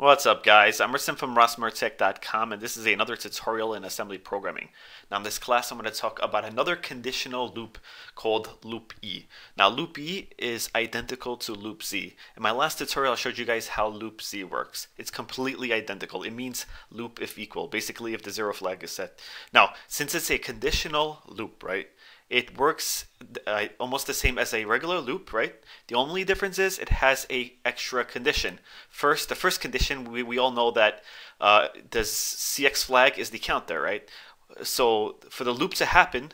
What's up guys, I'm Rasim from Rasmurtech.com and this is another tutorial in assembly programming. Now in this class I'm going to talk about another conditional loop called loop E. Now loop E is identical to loop Z. In my last tutorial I showed you guys how loop Z works. It's completely identical. It means loop if equal, basically if the zero flag is set. Now since it's a conditional loop, right, it works uh, almost the same as a regular loop, right? The only difference is it has a extra condition. First, the first condition, we, we all know that uh, the CX flag is the counter, right? So for the loop to happen,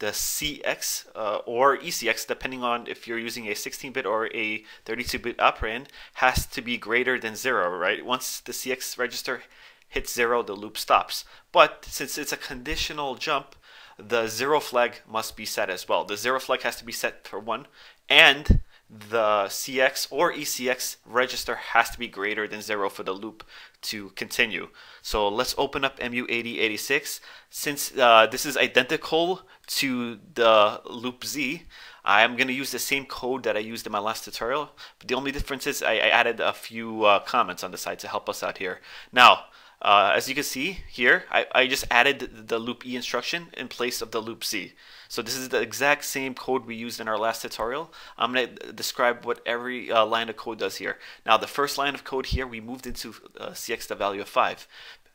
the CX uh, or ECX, depending on if you're using a 16-bit or a 32-bit operand, has to be greater than zero, right? Once the CX register hits zero, the loop stops. But since it's a conditional jump, the zero flag must be set as well. The zero flag has to be set for one, and the CX or ECX register has to be greater than zero for the loop to continue. So let's open up emu8086. Since uh, this is identical to the loop Z, I'm going to use the same code that I used in my last tutorial. But the only difference is I, I added a few uh, comments on the side to help us out here. Now, uh, as you can see here, I, I just added the loop E instruction in place of the loop Z. So this is the exact same code we used in our last tutorial. I'm going to describe what every uh, line of code does here. Now the first line of code here, we moved into uh, CX the value of 5.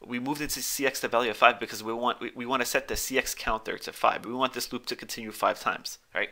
We moved into CX the value of 5 because we want we, we want to set the CX counter to 5. We want this loop to continue 5 times, right?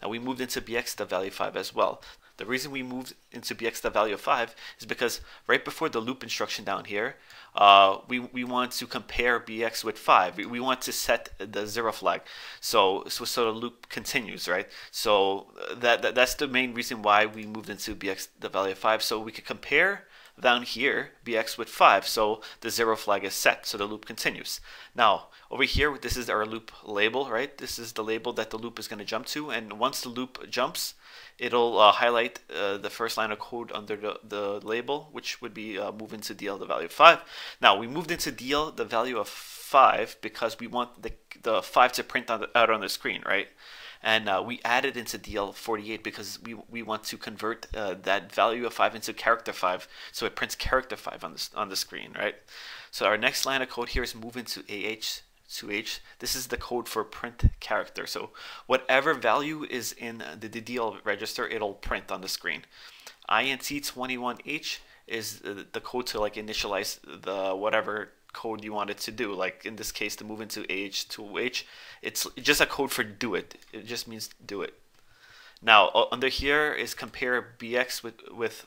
Now we moved into BX the value of 5 as well. The reason we moved into bx the value of 5 is because right before the loop instruction down here, uh, we, we want to compare bx with 5. We, we want to set the 0 flag. So, so, so the loop continues, right? So that, that that's the main reason why we moved into bx the value of 5. So we could compare down here bx with 5 so the 0 flag is set so the loop continues now over here this is our loop label right this is the label that the loop is going to jump to and once the loop jumps it'll uh, highlight uh, the first line of code under the, the label which would be uh, move into DL the value of 5 now we moved into DL the value of 5 because we want the, the 5 to print on the, out on the screen right? And uh, we added into DL48 because we, we want to convert uh, that value of 5 into character 5 so it prints character 5 on the, on the screen right? So our next line of code here is move into AH 2H this is the code for print character so whatever value is in the DL register it'll print on the screen INT21H is the code to like initialize the whatever code you want it to do. Like in this case, to move into H to H, it's just a code for do it. It just means do it. Now under here is compare bx with with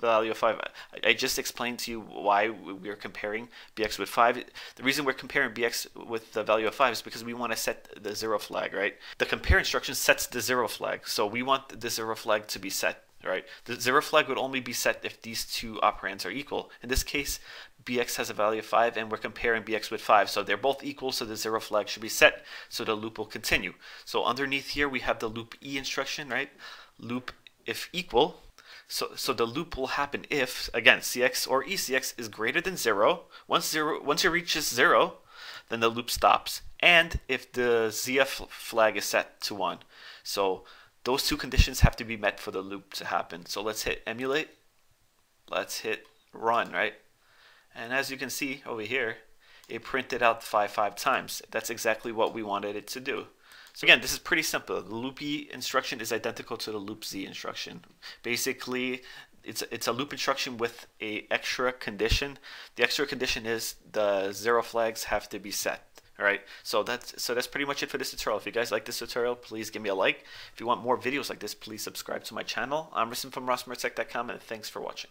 value of five. I, I just explained to you why we're comparing bx with five. The reason we're comparing bx with the value of five is because we want to set the zero flag, right? The compare instruction sets the zero flag, so we want the zero flag to be set right? The zero flag would only be set if these two operands are equal. In this case, bx has a value of 5 and we're comparing bx with 5. So they're both equal, so the zero flag should be set so the loop will continue. So underneath here we have the loop E instruction, right? Loop if equal. So, so the loop will happen if, again, cx or ecx is greater than 0. Once, zero, once it reaches 0, then the loop stops. And if the ZF flag is set to 1. So those two conditions have to be met for the loop to happen. So let's hit emulate. Let's hit run, right? And as you can see over here, it printed out 5 five times. That's exactly what we wanted it to do. So again, this is pretty simple. The loop E instruction is identical to the loop Z instruction. Basically, it's it's a loop instruction with a extra condition. The extra condition is the zero flags have to be set. All right, so that's so that's pretty much it for this tutorial. If you guys like this tutorial, please give me a like. If you want more videos like this, please subscribe to my channel. I'm Rasim from Rasmurtech.com, and thanks for watching.